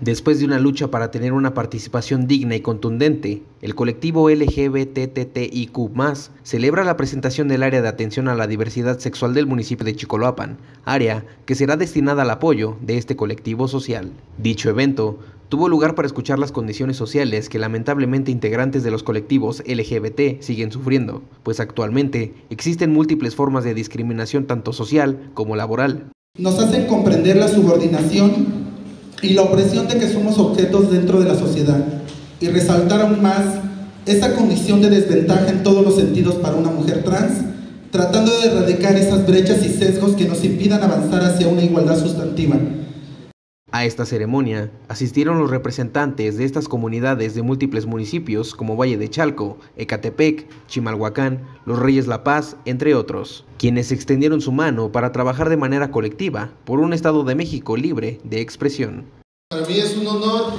Después de una lucha para tener una participación digna y contundente, el colectivo LGBTTIQ+, celebra la presentación del área de atención a la diversidad sexual del municipio de Chicoloapan, área que será destinada al apoyo de este colectivo social. Dicho evento tuvo lugar para escuchar las condiciones sociales que lamentablemente integrantes de los colectivos LGBT siguen sufriendo, pues actualmente existen múltiples formas de discriminación tanto social como laboral. Nos hacen comprender la subordinación y la opresión de que somos objetos dentro de la sociedad y resaltar aún más esa condición de desventaja en todos los sentidos para una mujer trans, tratando de erradicar esas brechas y sesgos que nos impidan avanzar hacia una igualdad sustantiva. A esta ceremonia asistieron los representantes de estas comunidades de múltiples municipios como Valle de Chalco, Ecatepec, Chimalhuacán, Los Reyes La Paz, entre otros, quienes extendieron su mano para trabajar de manera colectiva por un Estado de México libre de expresión. Para mí es un honor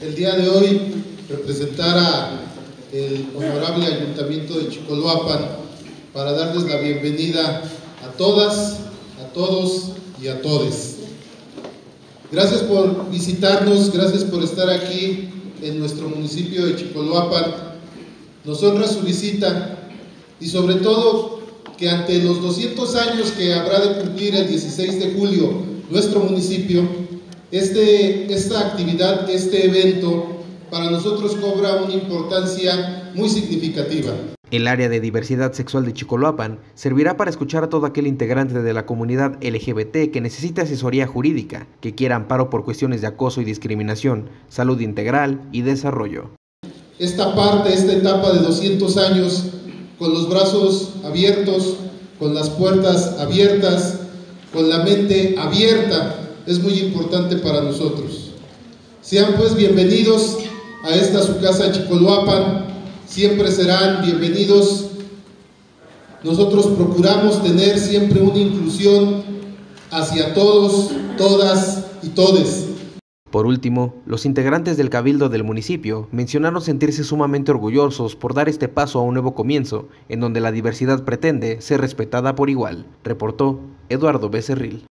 el día de hoy representar a el honorable Ayuntamiento de Chicoloapan para darles la bienvenida a todas, a todos y a todes. Gracias por visitarnos, gracias por estar aquí en nuestro municipio de Chicoloapan. Nos honra su visita y sobre todo que ante los 200 años que habrá de cumplir el 16 de julio nuestro municipio, este, esta actividad, este evento, para nosotros cobra una importancia muy significativa. El área de diversidad sexual de Chicoloapan servirá para escuchar a todo aquel integrante de la comunidad LGBT que necesite asesoría jurídica, que quiera amparo por cuestiones de acoso y discriminación, salud integral y desarrollo. Esta parte, esta etapa de 200 años, con los brazos abiertos, con las puertas abiertas, con la mente abierta, es muy importante para nosotros. Sean pues bienvenidos a esta su casa Chicoloapan, siempre serán bienvenidos. Nosotros procuramos tener siempre una inclusión hacia todos, todas y todes. Por último, los integrantes del Cabildo del municipio mencionaron sentirse sumamente orgullosos por dar este paso a un nuevo comienzo, en donde la diversidad pretende ser respetada por igual, reportó Eduardo Becerril.